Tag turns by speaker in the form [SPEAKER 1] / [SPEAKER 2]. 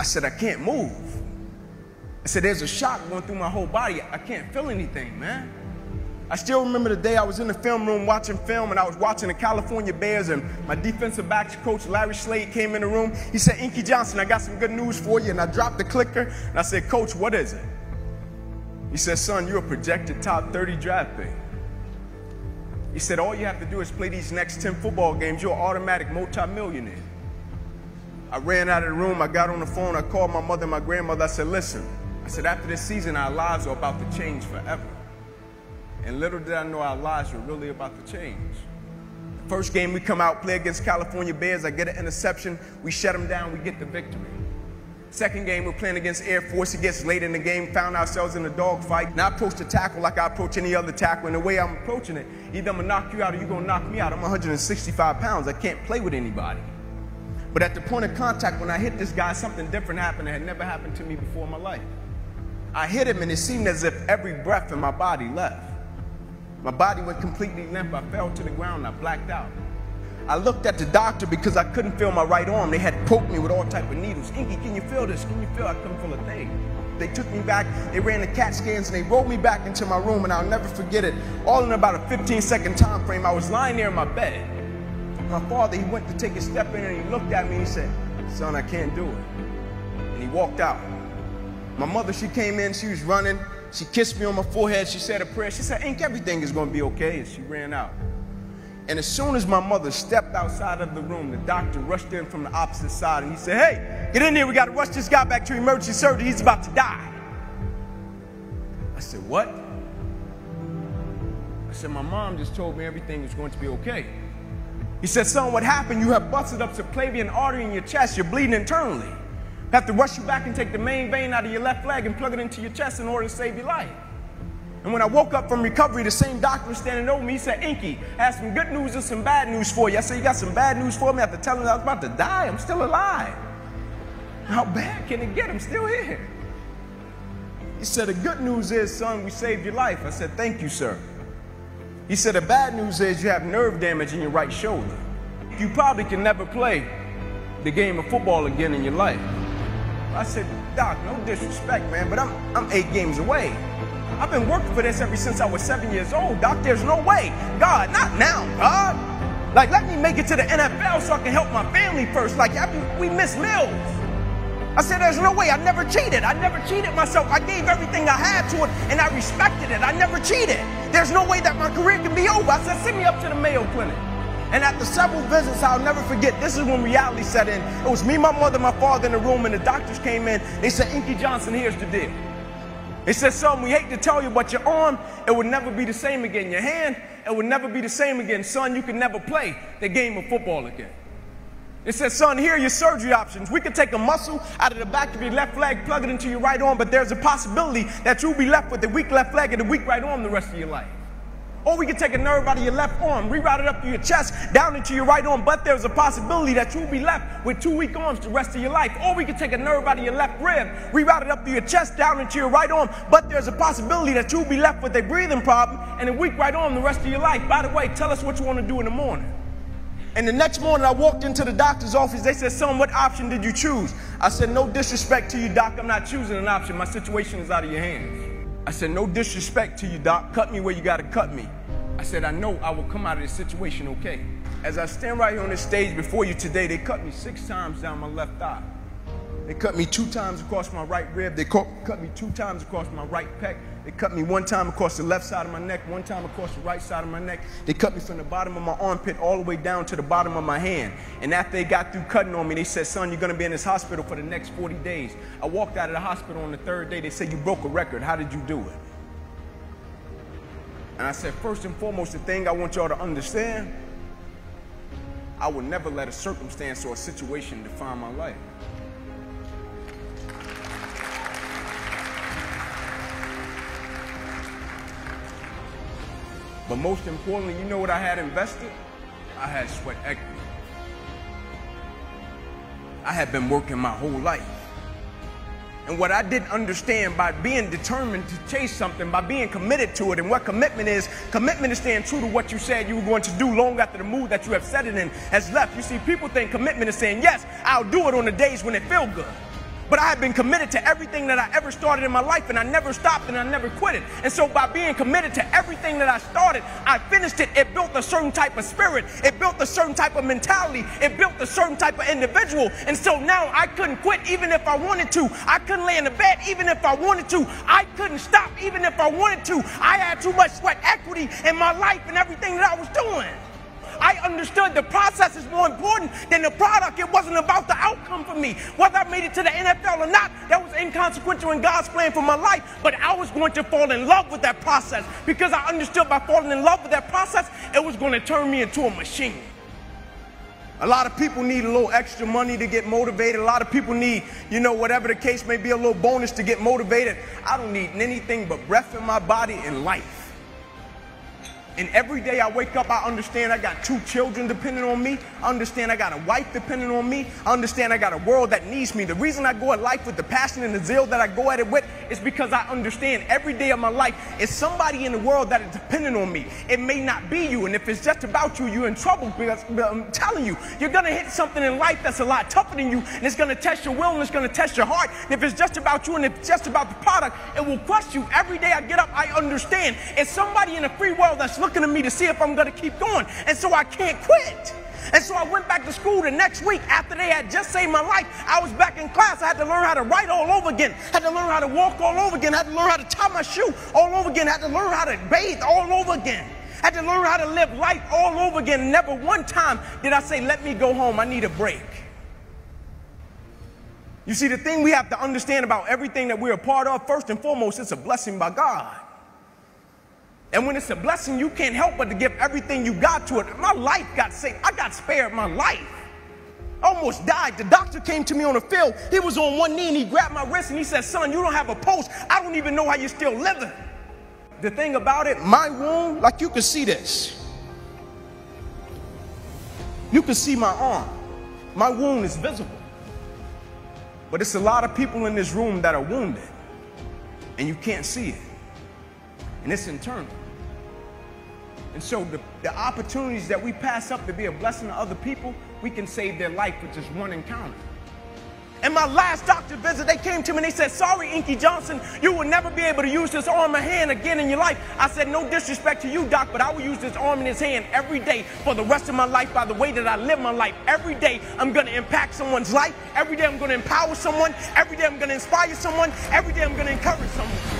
[SPEAKER 1] I said, I can't move. I said, there's a shock going through my whole body. I can't feel anything, man. I still remember the day I was in the film room watching film and I was watching the California Bears and my defensive backs coach Larry Slade came in the room. He said, Inky Johnson, I got some good news for you. And I dropped the clicker and I said, Coach, what is it? He said, son, you're a projected top 30 draft pick. He said, all you have to do is play these next 10 football games. You're an automatic multimillionaire. I ran out of the room. I got on the phone. I called my mother and my grandmother. I said, listen, I said, after this season, our lives are about to change forever. And little did I know our lives were really about to change. The first game we come out, play against California Bears, I get an interception, we shut them down, we get the victory. Second game, we're playing against Air Force. It gets late in the game, found ourselves in a dogfight. Now I approach the tackle like I approach any other tackle. And the way I'm approaching it, either I'm gonna knock you out or you're gonna knock me out. I'm 165 pounds. I can't play with anybody. But at the point of contact, when I hit this guy, something different happened that had never happened to me before in my life. I hit him and it seemed as if every breath in my body left. My body went completely limp. I fell to the ground. I blacked out. I looked at the doctor because I couldn't feel my right arm. They had poked me with all type of needles. Inky, can you feel this? Can you feel? I couldn't feel a thing. They took me back, they ran the CAT scans, and they rolled me back into my room, and I'll never forget it. All in about a 15 second time frame, I was lying there in my bed. My father, he went to take a step in and he looked at me and he said, Son, I can't do it. And he walked out. My mother, she came in, she was running. She kissed me on my forehead. She said a prayer. She said, Ink, everything is going to be okay. And she ran out. And as soon as my mother stepped outside of the room, the doctor rushed in from the opposite side and he said, Hey, get in here. We got to rush this guy back to emergency surgery. He's about to die. I said, What? I said, My mom just told me everything is going to be okay. He said, Son, what happened? You have busted up subclavian artery in your chest. You're bleeding internally. Have to rush you back and take the main vein out of your left leg and plug it into your chest in order to save your life. And when I woke up from recovery, the same doctor was standing over me. He said, Inky, I have some good news and some bad news for you. I said, You got some bad news for me after telling me I was about to die? I'm still alive. How bad can it get? I'm still here. He said, The good news is, son, we saved your life. I said, Thank you, sir. He said, The bad news is you have nerve damage in your right shoulder. You probably can never play the game of football again in your life. I said, Doc, no disrespect, man, but I'm, I'm eight games away. I've been working for this ever since I was seven years old, Doc. There's no way. God, not now, God. Like, let me make it to the NFL so I can help my family first. Like, I, we miss Mills. I said, there's no way. I never cheated. I never cheated myself. I gave everything I had to it, and I respected it. I never cheated. There's no way that my career can be over. I said, send me up to the Mayo Clinic. And after several visits, I'll never forget, this is when reality set in. It was me, my mother, my father in the room, and the doctors came in. They said, Inky Johnson, here's the deal. They said, son, we hate to tell you, but your arm, it would never be the same again. Your hand, it would never be the same again. Son, you can never play the game of football again. They said, son, here are your surgery options. We could take a muscle out of the back of your left leg, plug it into your right arm, but there's a possibility that you'll be left with a weak left leg and a weak right arm the rest of your life. Or we could take a nerve out of your left arm, reroute it up to your chest, down into your right arm, but there's a possibility that you'll be left with two weak arms the rest of your life. Or we could take a nerve out of your left rib, reroute it up to your chest, down into your right arm, but there's a possibility that you'll be left with a breathing problem and a weak right arm the rest of your life. By the way, tell us what you want to do in the morning. And the next morning, I walked into the doctor's office. They said, Son, what option did you choose? I said, No disrespect to you, doc. I'm not choosing an option. My situation is out of your hands. I said, No disrespect to you, doc. Cut me where you got to cut me. I said, I know I will come out of this situation okay. As I stand right here on this stage before you today, they cut me six times down my left thigh. They cut me two times across my right rib. They cut, me two times across my right pec. They cut me one time across the left side of my neck, one time across the right side of my neck. They cut me from the bottom of my armpit all the way down to the bottom of my hand. And after they got through cutting on me, they said, son, you're going to be in this hospital for the next 40 days. I walked out of the hospital on the third day. They said, you broke a record. How did you do it? And I said, first and foremost, the thing I want y'all to understand, I will never let a circumstance or a situation define my life. But most importantly, you know what I had invested? I had sweat equity. I had been working my whole life. And what I didn't understand by being determined to chase something, by being committed to it, and what commitment is, commitment is staying true to what you said you were going to do long after the mood that you have set it in has left. You see, people think commitment is saying, yes, I'll do it on the days when it feel good. But I had been committed to everything that I ever started in my life, and I never stopped and I never quit it. And so, by being committed to everything that I started, I finished it. It built a certain type of spirit, it built a certain type of mentality, it built a certain type of individual. And so now I couldn't quit even if I wanted to. I couldn't lay in the bed even if I wanted to. I couldn't stop even if I wanted to. I had too much sweat equity in my life and everything that I was doing. I understood the process is more important than the product. It wasn't about the outcome for me. Whether I made it to the NFL or not, that was inconsequential in God's plan for my life. But I was going to fall in love with that process because I understood by falling in love with that process, it was going to turn me into a machine. A lot of people need a little extra money to get motivated. A lot of people need, you know, whatever the case may be, a little bonus to get motivated. I don't need anything but breath in my body and life. And every day I wake up, I understand I got two children depending on me. I understand I got a wife depending on me. I understand I got a world that needs me. The reason I go at life with the passion and the zeal that I go at it with is because I understand every day of my life is somebody in the world that is dependent on me. It may not be you. And if it's just about you, you're in trouble because I'm telling you, you're going to hit something in life that's a lot tougher than you. And it's going to test your will and it's going to test your heart. And if it's just about you and if it's just about the product, it will crush you. Every day I get up, I understand. It's somebody in the free world that's looking looking at me to see if I'm going to keep going. And so I can't quit. And so I went back to school the next week after they had just saved my life. I was back in class. I had to learn how to write all over again. Had to learn how to walk all over again. Had to learn how to tie my shoe all over again. Had to learn how to bathe all over again. Had to learn how to live life all over again. Never one time did I say, let me go home. I need a break. You see, the thing we have to understand about everything that we're a part of, first and foremost, it's a blessing by God. And when it's a blessing, you can't help but to give everything you got to it. My life got saved. I got spared my life. almost died. The doctor came to me on the field. He was on one knee and he grabbed my wrist and he said, Son, you don't have a pulse. I don't even know how you're still living. The thing about it, my wound, like you can see this. You can see my arm. My wound is visible. But it's a lot of people in this room that are wounded and you can't see it. And it's internal. And so the, the opportunities that we pass up to be a blessing to other people, we can save their life with just one encounter. In my last doctor visit, they came to me and they said, Sorry, Inky Johnson, you will never be able to use this arm or hand again in your life. I said, No disrespect to you, doc, but I will use this arm and this hand every day for the rest of my life by the way that I live my life. Every day, I'm going to impact someone's life. Every day, I'm going to empower someone. Every day, I'm going to inspire someone. Every day, I'm going to encourage someone.